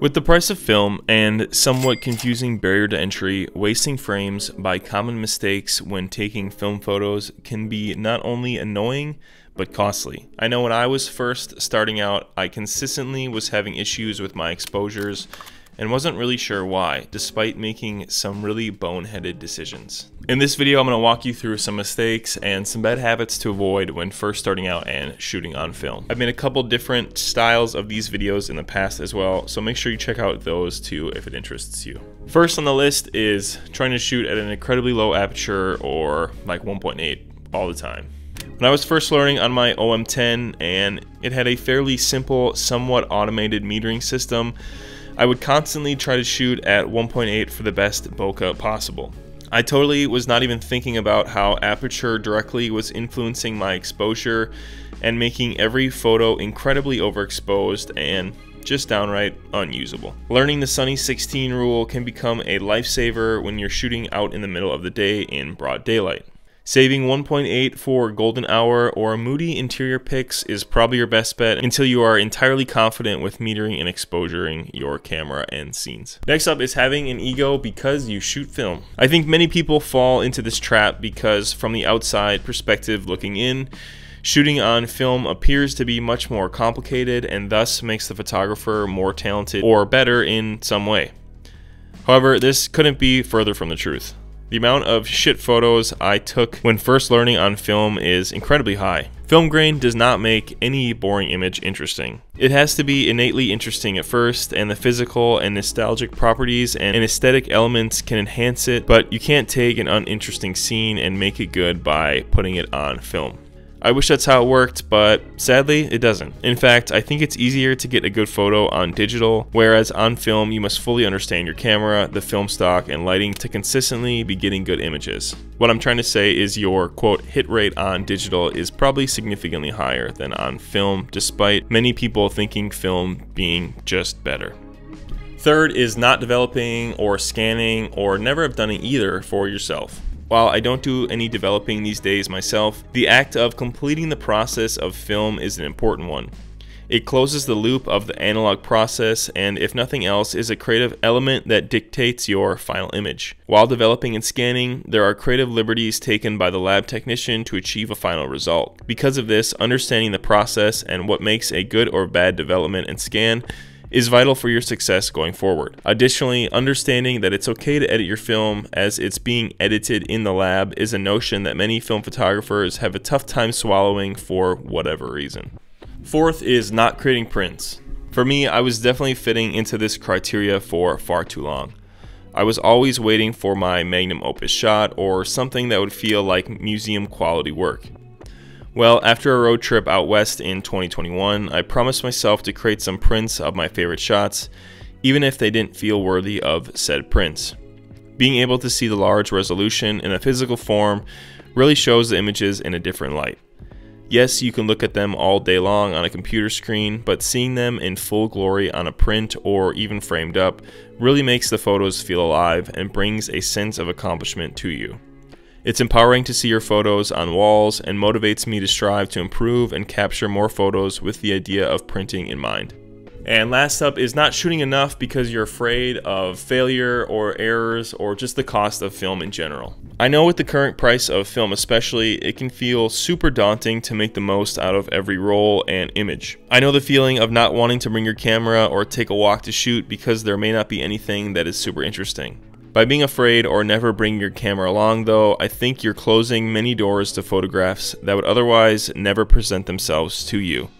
With the price of film and somewhat confusing barrier to entry, wasting frames by common mistakes when taking film photos can be not only annoying but costly. I know when I was first starting out, I consistently was having issues with my exposures and wasn't really sure why, despite making some really boneheaded decisions. In this video, I'm going to walk you through some mistakes and some bad habits to avoid when first starting out and shooting on film. I've made a couple different styles of these videos in the past as well, so make sure you check out those too if it interests you. First on the list is trying to shoot at an incredibly low aperture or like 1.8 all the time. When I was first learning on my OM10 and it had a fairly simple, somewhat automated metering system, I would constantly try to shoot at 1.8 for the best bokeh possible. I totally was not even thinking about how aperture directly was influencing my exposure and making every photo incredibly overexposed and just downright unusable. Learning the Sunny 16 rule can become a lifesaver when you're shooting out in the middle of the day in broad daylight. Saving 1.8 for golden hour or moody interior pics is probably your best bet until you are entirely confident with metering and exposuring your camera and scenes. Next up is having an ego because you shoot film. I think many people fall into this trap because from the outside perspective looking in, Shooting on film appears to be much more complicated and thus makes the photographer more talented or better in some way. However, this couldn't be further from the truth. The amount of shit photos I took when first learning on film is incredibly high. Film grain does not make any boring image interesting. It has to be innately interesting at first, and the physical and nostalgic properties and aesthetic elements can enhance it, but you can't take an uninteresting scene and make it good by putting it on film. I wish that's how it worked, but sadly, it doesn't. In fact, I think it's easier to get a good photo on digital, whereas on film, you must fully understand your camera, the film stock, and lighting to consistently be getting good images. What I'm trying to say is your quote hit rate on digital is probably significantly higher than on film, despite many people thinking film being just better. Third is not developing or scanning or never have done it either for yourself. While I don't do any developing these days myself, the act of completing the process of film is an important one. It closes the loop of the analog process and, if nothing else, is a creative element that dictates your final image. While developing and scanning, there are creative liberties taken by the lab technician to achieve a final result. Because of this, understanding the process and what makes a good or bad development and scan is vital for your success going forward. Additionally, understanding that it's okay to edit your film as it's being edited in the lab is a notion that many film photographers have a tough time swallowing for whatever reason. Fourth is not creating prints. For me, I was definitely fitting into this criteria for far too long. I was always waiting for my magnum opus shot or something that would feel like museum quality work. Well, after a road trip out west in 2021, I promised myself to create some prints of my favorite shots, even if they didn't feel worthy of said prints. Being able to see the large resolution in a physical form really shows the images in a different light. Yes, you can look at them all day long on a computer screen, but seeing them in full glory on a print or even framed up really makes the photos feel alive and brings a sense of accomplishment to you. It's empowering to see your photos on walls and motivates me to strive to improve and capture more photos with the idea of printing in mind. And last up is not shooting enough because you're afraid of failure or errors or just the cost of film in general. I know with the current price of film especially, it can feel super daunting to make the most out of every roll and image. I know the feeling of not wanting to bring your camera or take a walk to shoot because there may not be anything that is super interesting. By being afraid or never bringing your camera along, though, I think you're closing many doors to photographs that would otherwise never present themselves to you.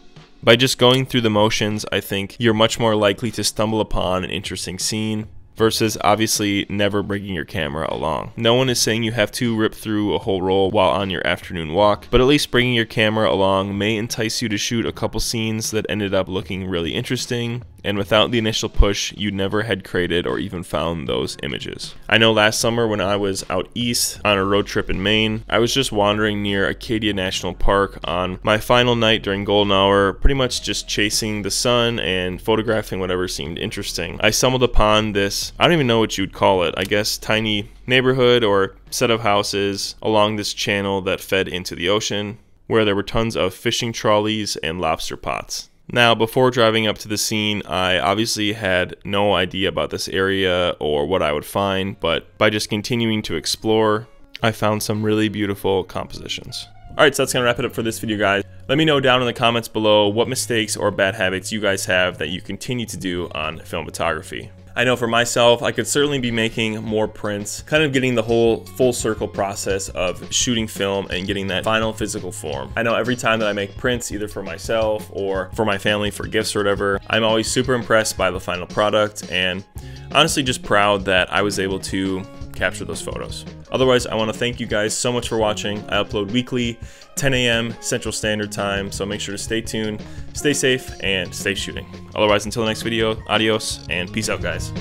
By just going through the motions, I think you're much more likely to stumble upon an interesting scene, versus obviously never bringing your camera along. No one is saying you have to rip through a whole roll while on your afternoon walk, but at least bringing your camera along may entice you to shoot a couple scenes that ended up looking really interesting and without the initial push, you never had created or even found those images. I know last summer when I was out east on a road trip in Maine, I was just wandering near Acadia National Park on my final night during golden hour, pretty much just chasing the sun and photographing whatever seemed interesting. I stumbled upon this, I don't even know what you'd call it, I guess tiny neighborhood or set of houses along this channel that fed into the ocean where there were tons of fishing trolleys and lobster pots. Now, before driving up to the scene, I obviously had no idea about this area or what I would find, but by just continuing to explore, I found some really beautiful compositions. Alright, so that's going to wrap it up for this video, guys. Let me know down in the comments below what mistakes or bad habits you guys have that you continue to do on film photography. I know for myself, I could certainly be making more prints, kind of getting the whole full circle process of shooting film and getting that final physical form. I know every time that I make prints, either for myself or for my family for gifts or whatever, I'm always super impressed by the final product and honestly just proud that I was able to capture those photos. Otherwise, I want to thank you guys so much for watching. I upload weekly, 10 a.m. Central Standard Time, so make sure to stay tuned, stay safe, and stay shooting. Otherwise, until the next video, adios, and peace out, guys.